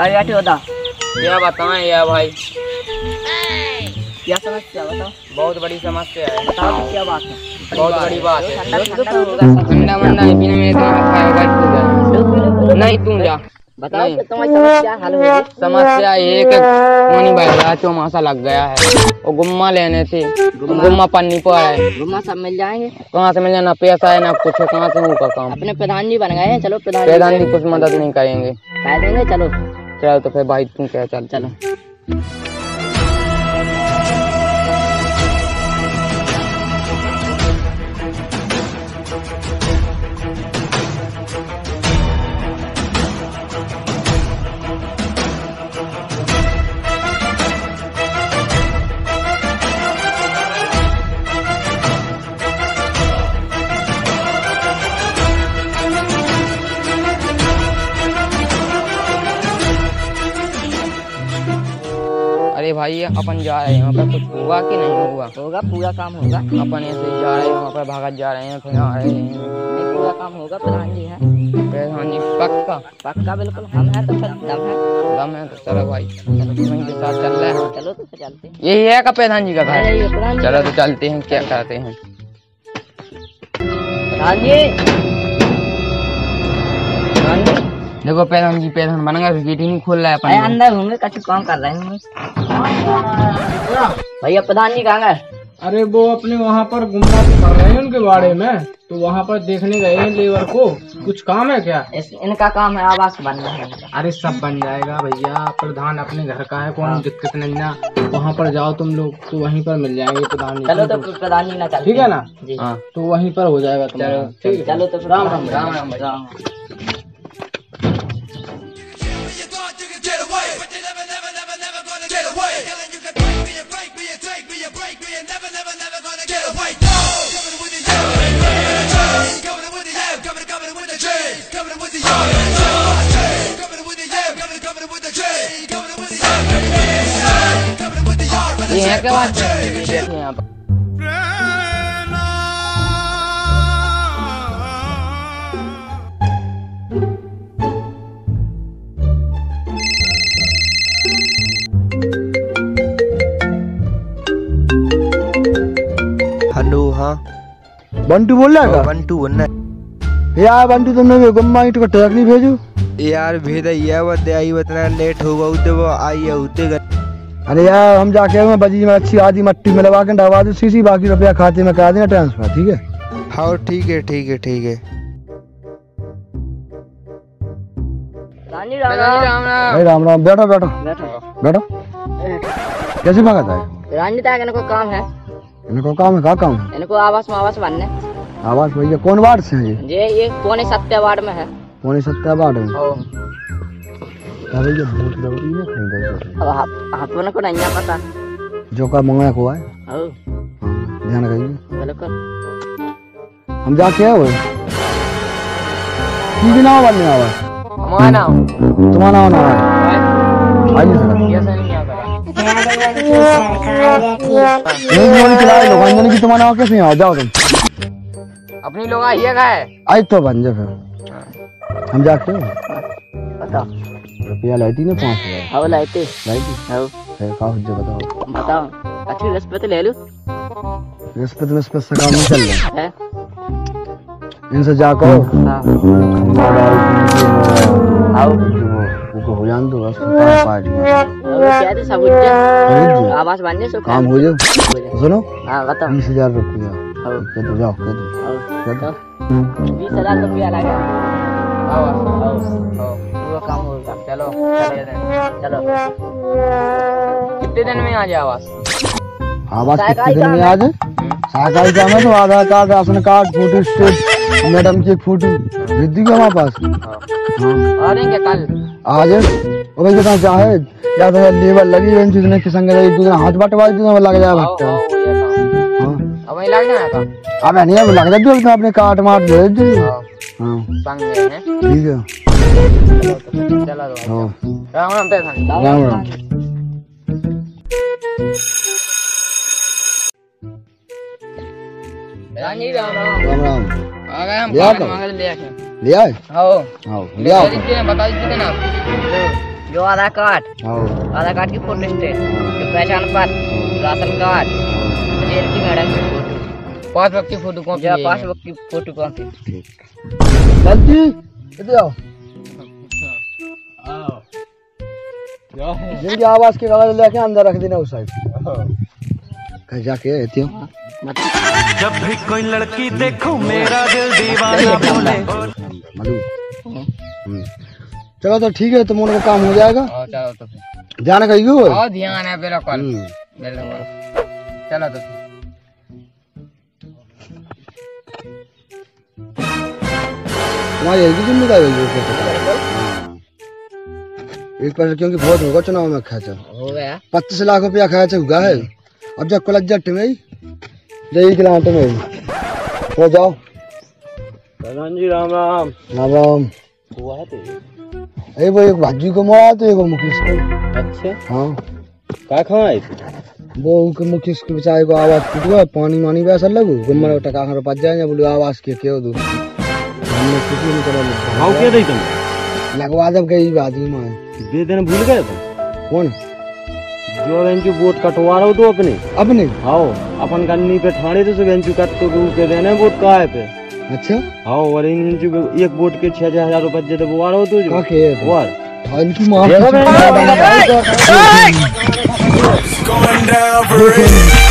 अरे बैठे होता क्या बताएँ यार भाई क्या समस्या बताओ बहुत बड़ी समस्या है बताओ तो क्या बात है बहुत बड़ी बात है ठंडा मंडा है पीने में अच्छा तू नहीं तू जा बताओ तुम्हारी समस्या हल होगी समस्या ये कि पानी बह रहा है चौमासा लग गया है और गुम्मा लेने थे गुम्मा पन्नी पर है घुमा सब मिल जाएँगे कहाँ से मिलना ना पैसा है ना कुछ है कहाँ से होगा काम अपने प्रधान जी बन गए हैं चलो प्रधान जी प्रधान जी कुछ मदद नहीं करेंगे कह देंगे चलो चलो तो फिर भाई तू क्या चल। चलो। भाई अपन जा रहे हैं वहाँ पर कुछ होगा कि नहीं होगा होगा पूरा काम होगा। अपन ऐसे जा रहे हैं वहाँ पर भागत जा रहे हैं फिर आ रहे हैं। पूरा काम होगा प्रधान जी हैं। प्रधान जी पक्का? पक्का बिल्कुल हम हैं तो फिर दम है। दम है तो चलो भाई चलो के साथ चल रहे हैं। चलो तो चलते हैं। यही है का प्रधान जी का घर? यही है चलो तो चलते हैं क्या करते हैं? प्रधान जी! देखो प्रधान जी प्रधान बन गए गेट ही नहीं खोल रहा है अरे अपन अंदर होंगे कछु काम कर रहे होंगे भैया प्रधान जी कहाँ गए? अरे वो अपने वहाँ पर गुमराह कर रहे हैं उनके बारे में। तो वहाँ पर देखने गए हैं लेबर को। कुछ काम है क्या? इस, इनका काम है आवास बनना है। अरे सब बन जाएगा भैया। प्रधान अपने घर का है कौन दिक्कत नहीं ना। वहाँ पर जाओ तुम लोग तो वहीं पर मिल जाएँगे प्रधान जी चलो तो प्रधान जी ना चलते ठीक है ना? जी। हाँ। तो वहीं पर हो जाएगा है चलो तो राम राम राम राम। ये है क्या बात? यहाँ पर। हेलो हाँ। बंटू बोल रहा है बंटू बोलना यार बंटू तुमने गुम्मा ईट को ट्रक नहीं भेजू? यार भेद ये बता आई बतना लेट होगा उते वो आई है उते अरे यार हम जाके बजी में अच्छी आधी मट्टी में लगा के डबा दो सीसी बाकी रुपया खाते में करा देना ट्रांसफ़र ठीक है? हाँ ठीक है ठीक है ठीक है। जी राम राम। बैठो बैठो। बैठो। बैठो। कैसे भागा था? जी तक इनको काम है। इनको काम है क्या काम है? इनको आवास में आवास बनने। आवाज़ भैया कौन वार्ड से है ये? ये पौने सत्य वार्ड में है। पौने सत्तर वार्ड है। क्या भैया बहुत ज़रूरी है। कहीं दर्द अब आप आप को नहीं पता। जो का मंगना हुआ है। हाँ, ध्यान रखिए। बिल्कुल। हम जाके आए हुए की नाम बनने आवा हमारा नाम तुम्हारा नाम ना आइए। सर कैसा नहीं आ नहीं बोल के लोग। तुम्हारा नाम कैसे आओ जाओ तुम। अपनी लोग आइए का है आज तो बन जा फिर। हम जाके आए। बताओ। रुपया लाइटी ने पाँच हज़ार। हाउ लाइटे। लाइटी? है का हो बताओ। बताओ। अच्छी रिस्पेक्ट ले लो? रिस्पेक्ट रिस्पेक्ट से काम नहीं चल रहा। है? इनसे जा कहो हाँ। हाउ वो हो जान दो बस पार्टी क्या थे सब उज्जैन समझ जो? आवास बनने सो काम हो जाओ जाए। सुनो। हाँ बताओ। बीस हज़ार रुपया। कह दो जाओ कह दो। कह तो बीस हज़ार रुपया लगा। आओ आओ। चलो कितने दिन में आ जाए आवास आवाज़ कितने दिन में है। आज? सरकारी काम है तो Aadhaar card ration card photostat madam की फ़ोटो भेज दी हमारे पास। हाँ। आ रहेंगे कल? आज कितना चाहे या तो लेबर लगी है जितने के संग एक दूसरे हाथ बटवा दूसरा लग जाए भट्टा अब वहीं अब नहीं अब लग जाए तो अपने काट मार दे आओ हाँ। संग में हैं। ठीक है। चलो तो हाँ। राम राम पे संग राम राम। राम जी राम राम। राम राम। आ गए हम ले आओ खाना तो। मांगे ले आके। ले आए? आओ। आओ ले आओ बता दीजिए ना जो आधार कार्ड हाँ आधार कार्ड की फ़ोटो स्टेट पहचान पत्र राशन कार्ड। जेल की मैडम फ़ोटो पासबुक की फ़ोटो कॉपी जो पासबुक की फ़ोटो कॉपी। जल्दी इधर आओ। जिनकी आवाज़ के कागज़ लेके अंदर रख देना उस साइड। कहीं जाके रहती हो। जब भी कोई लड़की देखो मेरा दिल दीवाना बोले। मधु। हम्म। चलो तो ठीक है तुम उनका काम हो जाएगा। हाँ, चलो तो फिर। जाने का यू है और ध्यान है मेरा कल। हम्म। बिल्कुल चलो तो तुम्हारी यही ज़िम्मेदारी है। ये हाँ। क्योंकि बहुत होगा चुनाव में खर्चा। हो गया। पच्चीस लाख रुपया खर्च हुआ है। अब जब कल जट में ही जय क्लांट में हो। जाओ। जी राम राम। राम राम। हुआ है तो अरे वो एक भाजी को मारा तो एक मुकेश को। अच्छा। हाँ। का खाए वो उनके मुकेश के बेचारे को आवाज़ टूट गया पानी मानी वैसा लगू। गुम्मर टका पच जाए बोले आवाज़ के क्यों दू भाव क्या दी तुम लगवा जब गई आदमी माँ दे देना भूल गए तुम कौन जो बेंचू वोट कटवा रहे हो तो अपने अपने आओ अपन गन्नी पे ठाणे तो बेंचू कट तो रूप के देने वोट का है पे अच्छा आओ और इन एक वोट के छह हज़ार रुपए दे दे वो रहे हो तू जो काके और इनकी माँ देखो बहन। going down for it.